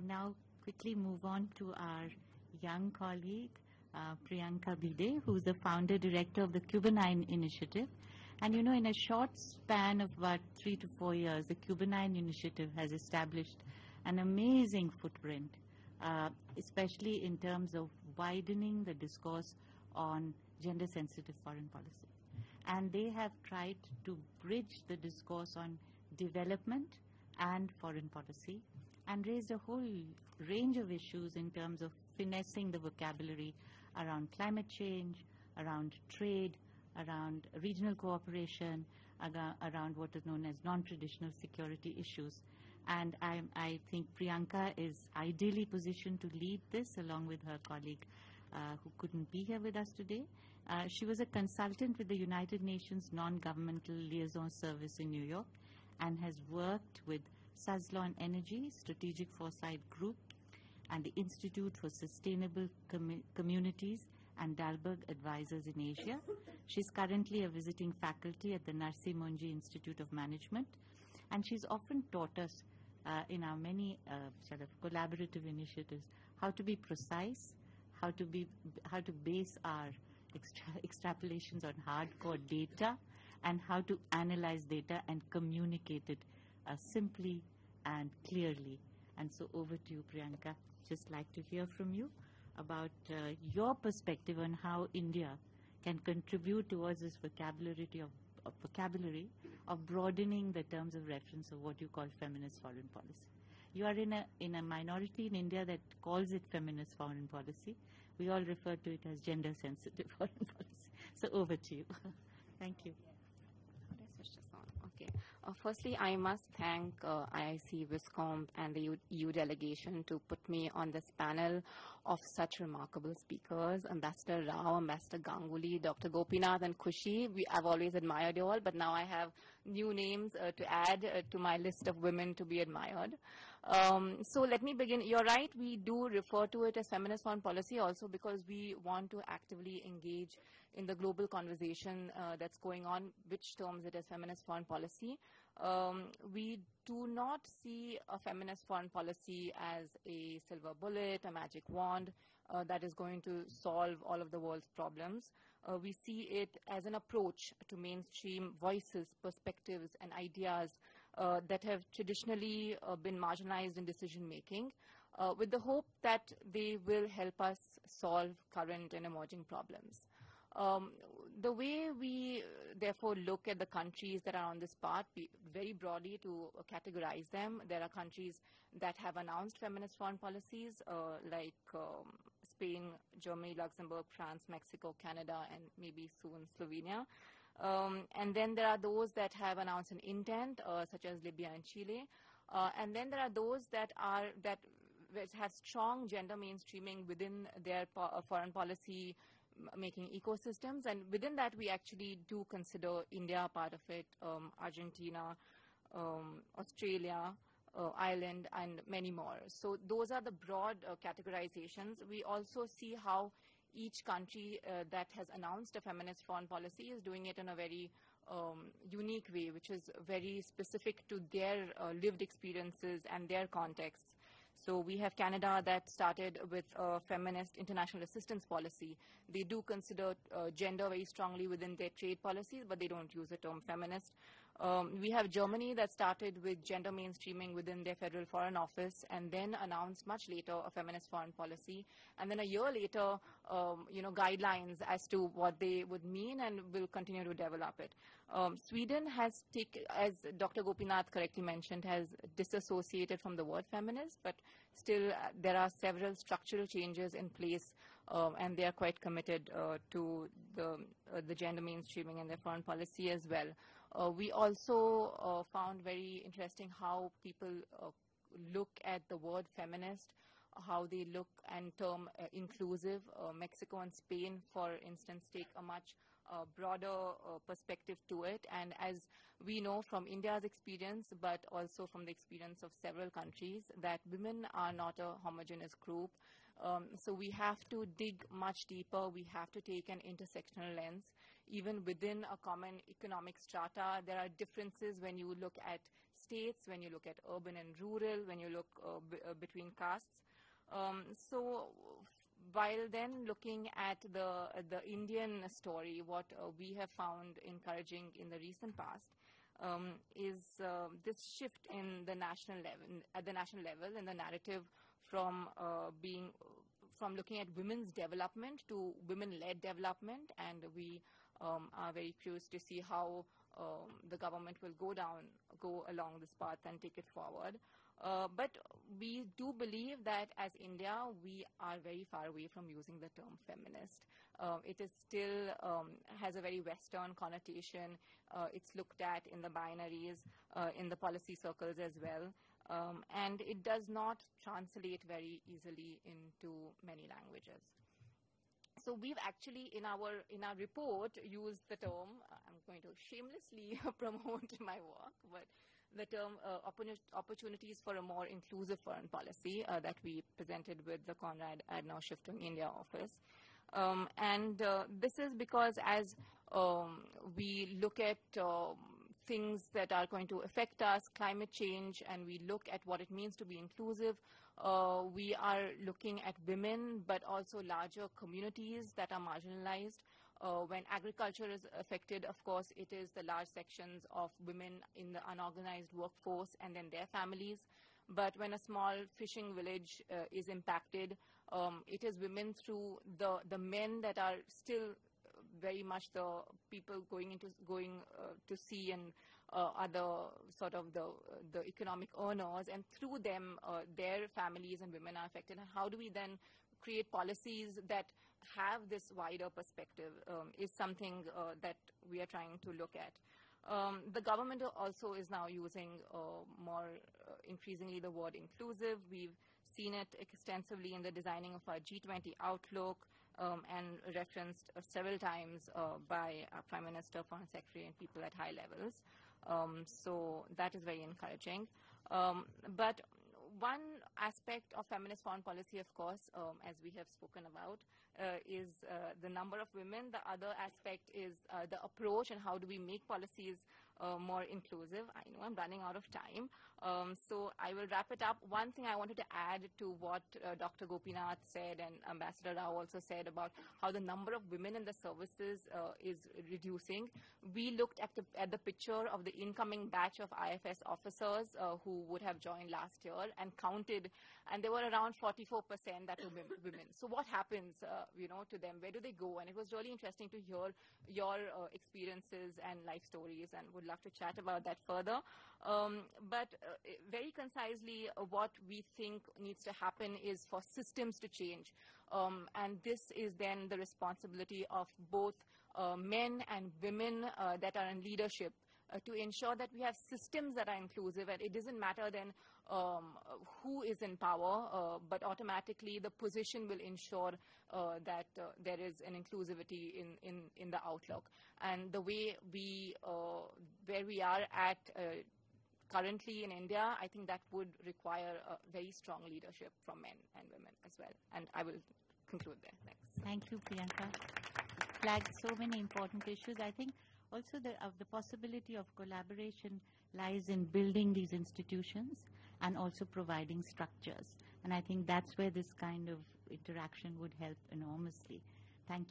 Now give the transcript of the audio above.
I now quickly move on to our young colleague, uh, Priyanka Bhide, who's the founder director of the Kubernein Initiative. And you know, in a short span of about three to four years, the Kubernein Initiative has established an amazing footprint, uh, especially in terms of widening the discourse on gender sensitive foreign policy. And they have tried to bridge the discourse on development and foreign policy and raised a whole range of issues in terms of finessing the vocabulary around climate change, around trade, around regional cooperation, around what is known as non-traditional security issues. And I, I, think Priyanka is ideally positioned to lead this along with her colleague uh, who couldn't be here with us today. Uh, she was a consultant with the United Nations Non-Governmental Liaison Service in New York and has worked with Suzlon Energy, Strategic Foresight Group, and the Institute for Sustainable Com Communities and Dalberg Advisors in Asia. She's currently a visiting faculty at the Narsee Monjee Institute of Management, and she's often taught us uh, in our many uh, sort of collaborative initiatives how to be precise, how to be how to base our extra extrapolations on hardcore data, and how to analyze data and communicate it uh, simply and clearly. And so over to you, Priyanka. Just like to hear from you about uh, your perspective on how India can contribute towards this vocabulary of, of, vocabulary of broadening the terms of reference of what you call feminist foreign policy. You are in a in a minority in India that calls it feminist foreign policy. We all refer to it as gender sensitive foreign policy. So over to you. Thank you. Okay. Uh, firstly, I must thank uh, IIC WISCOMP and the EU delegation to put me on this panel of such remarkable speakers, Ambassador Rao, Ambassador Ganguly, Dr. Gopinath and Kushi. We, I've always admired you all, but now I have new names uh, to add uh, to my list of women to be admired. Um, so let me begin. You're right, we do refer to it as feminist foreign policy also because we want to actively engage in the global conversation uh, that's going on, which terms it as feminist foreign policy. Um, we do not see a feminist foreign policy as a silver bullet, a magic wand uh, that is going to solve all of the world's problems. Uh, we see it as an approach to mainstream voices, perspectives, and ideas uh, that have traditionally uh, been marginalized in decision making, uh, with the hope that they will help us solve current and emerging problems. Um, the way we therefore look at the countries that are on this path very broadly to categorize them, there are countries that have announced feminist foreign policies uh, like um, Spain, Germany, Luxembourg, France, Mexico, Canada, and maybe soon Slovenia. Um, and then there are those that have announced an intent, uh, such as Libya and Chile. Uh, and then there are those that are that have strong gender mainstreaming within their po uh, foreign policy making ecosystems. And within that, we actually do consider India part of it, um, Argentina, um, Australia, uh, Ireland, and many more. So those are the broad uh, categorizations. We also see how each country uh, that has announced a feminist foreign policy is doing it in a very um, unique way, which is very specific to their uh, lived experiences and their contexts. So we have Canada that started with a feminist international assistance policy. They do consider uh, gender very strongly within their trade policies, but they don't use the term feminist. Um, we have Germany that started with gender mainstreaming within their federal foreign office and then announced much later a feminist foreign policy. And then a year later, um, you know, guidelines as to what they would mean and will continue to develop it. Um, Sweden has as Dr. Gopinath correctly mentioned, has disassociated from the word feminist, but still uh, there are several structural changes in place um, and they are quite committed uh, to the, uh, the gender mainstreaming in their foreign policy as well. Uh, we also uh, found very interesting how people uh, look at the word feminist, how they look and term inclusive. Mexico and Spain, for instance, take a much broader uh, perspective to it. And as we know from India's experience, but also from the experience of several countries, that women are not a homogeneous group. Um, so we have to dig much deeper. We have to take an intersectional lens. Even within a common economic strata, there are differences when you look at states, when you look at urban and rural, when you look uh, uh, between castes. Um, so while then looking at the the Indian story, what uh, we have found encouraging in the recent past um, is uh, this shift in the national level, at the national level, in the narrative from uh, being from looking at women's development to women-led development, and we um, are very curious to see how um, the government will go down, go along this path and take it forward. Uh, but we do believe that as India, we are very far away from using the term feminist. Uh, it is still um, has a very Western connotation. Uh, it's looked at in the binaries, uh, in the policy circles as well. Um, and it does not translate very easily into many languages. So we've actually in our in our report used the term. I'm going to shamelessly promote my work, but the term uh, opportunities for a more inclusive foreign policy uh, that we presented with the Konrad Adenauer Stiftung India office. Um, and uh, this is because as um, we look at um, things that are going to affect us, climate change, and we look at what it means to be inclusive, uh, we are looking at women, but also larger communities that are marginalized. Uh, when agriculture is affected, of course, it is the large sections of women in the unorganized workforce and then their families. But when a small fishing village uh, is impacted, um, it is women through the, the men that are still very much the people going into going uh, to sea and uh, other sort of the the economic earners, and through them, uh, their families and women are affected. And how do we then create policies that have this wider perspective? Um, is something uh, that we are trying to look at. Um, the government also is now using uh, more increasingly the word inclusive. We've seen it extensively in the designing of our G20 outlook um, and referenced uh, several times uh, by our Prime Minister, Foreign Secretary, and people at high levels. Um, so that is very encouraging. Um, but one aspect of feminist foreign policy, of course, um, as we have spoken about, uh, is uh, the number of women. The other aspect is uh, the approach and how do we make policies uh, more inclusive. I know I'm running out of time, um, so I will wrap it up. One thing I wanted to add to what uh, Dr. Gopinath said and Ambassador Rao also said about how the number of women in the services uh, is reducing. We looked at the, at the picture of the incoming batch of IFS officers who would have joined last year and counted, and there were around 44% that were women. So what happens, you know, to them? Where do they go? And it was really interesting to hear your experiences and life stories and would love to chat about that further. Um, but uh, very concisely, uh, what we think needs to happen is for systems to change. Um, and this is then the responsibility of both uh, men and women uh, that are in leadership uh, to ensure that we have systems that are inclusive and it doesn't matter then um, who is in power, uh, but automatically the position will ensure uh, that uh, there is an inclusivity in, in, in the outlook. And the way we, uh, where we are at uh, currently in India, I think that would require a very strong leadership from men and women as well. And I will conclude there. Thanks. Thank you, Priyanka. Flagged so many important issues. I think also the, of the possibility of collaboration lies in building these institutions and also providing structures. And I think that's where this kind of interaction would help enormously. Thank you.